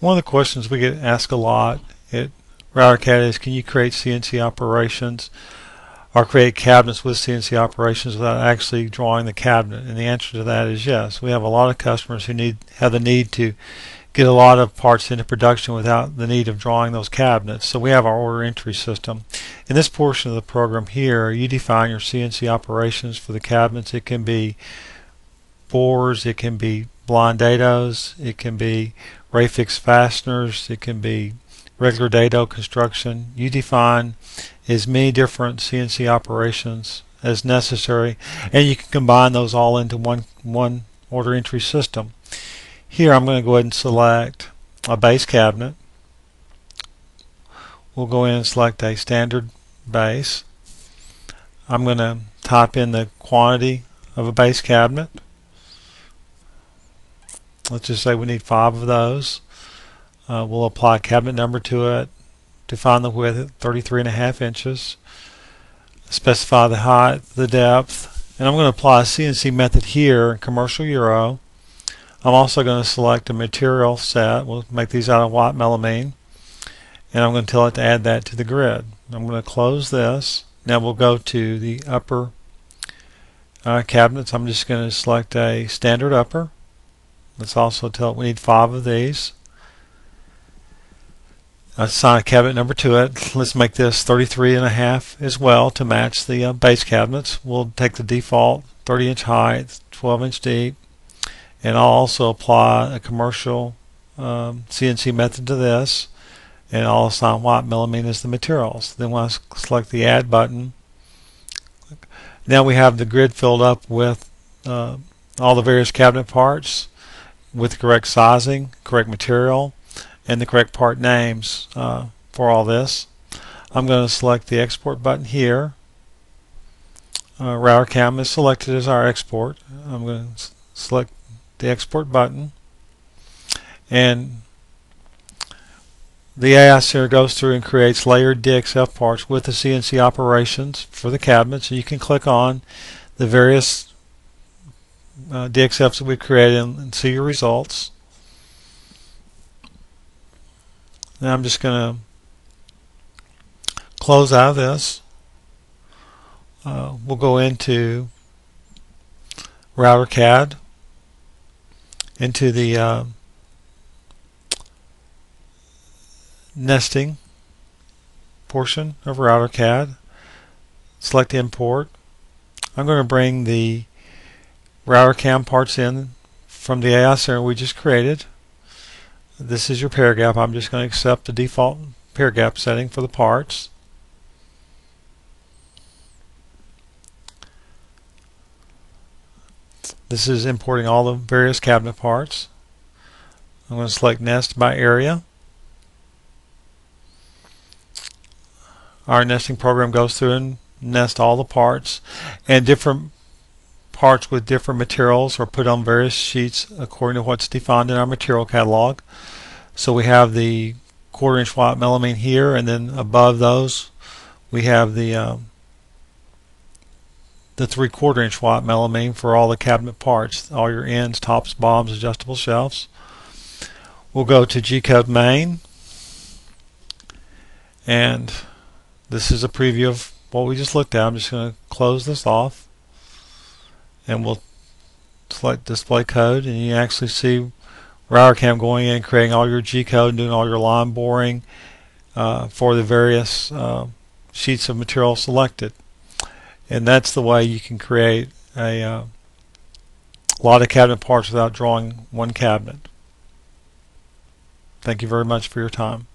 One of the questions we get asked a lot at RouterCAD is can you create CNC operations or create cabinets with CNC operations without actually drawing the cabinet? And the answer to that is yes. We have a lot of customers who need have the need to get a lot of parts into production without the need of drawing those cabinets. So we have our order entry system. In this portion of the program here, you define your CNC operations for the cabinets. It can be bores, it can be blind dados, it can be Rafix fasteners, it can be regular dado construction. You define as many different CNC operations as necessary and you can combine those all into one one order entry system. Here I'm going to go ahead and select a base cabinet. We'll go in and select a standard base. I'm going to type in the quantity of a base cabinet. Let's just say we need five of those. Uh, we'll apply cabinet number to it, define the width at 33 and a half inches, specify the height, the depth, and I'm going to apply a CNC method here, commercial Euro. I'm also going to select a material set. We'll make these out of white melamine. And I'm going to tell it to add that to the grid. I'm going to close this. Now we'll go to the upper uh, cabinets. I'm just going to select a standard upper. Let's also tell it we need five of these. Assign a cabinet number to it. Let's make this 33 and a half as well to match the uh, base cabinets. We'll take the default 30 inch height, 12 inch deep, and I'll also apply a commercial um, CNC method to this and I'll assign white melamine as the materials. Then when I select the add button now we have the grid filled up with uh, all the various cabinet parts with the correct sizing, correct material, and the correct part names uh, for all this. I'm going to select the export button here. Uh, RouterCAM is selected as our export. I'm going to select the export button and the AIS here goes through and creates layered DXF parts with the CNC operations for the cabinet so you can click on the various uh, DXFs that we created and, and see your results. Now I'm just going to close out of this. Uh, we'll go into RouterCAD into the uh, nesting portion of RouterCAD Select import. I'm going to bring the RouterCAM parts in from the AI center we just created. This is your pair gap. I'm just going to accept the default pair gap setting for the parts. This is importing all the various cabinet parts. I'm going to select nest by area. Our nesting program goes through and nest all the parts and different parts with different materials are put on various sheets according to what's defined in our material catalog. So we have the quarter inch white melamine here and then above those we have the um, the three quarter inch white melamine for all the cabinet parts, all your ends, tops, bottoms, adjustable shelves. We'll go to G-code main and this is a preview of what we just looked at. I'm just going to close this off and we'll select display code and you actually see RouterCAM going in creating all your G-code and doing all your line boring uh, for the various uh, sheets of material selected and that's the way you can create a uh, lot of cabinet parts without drawing one cabinet. Thank you very much for your time.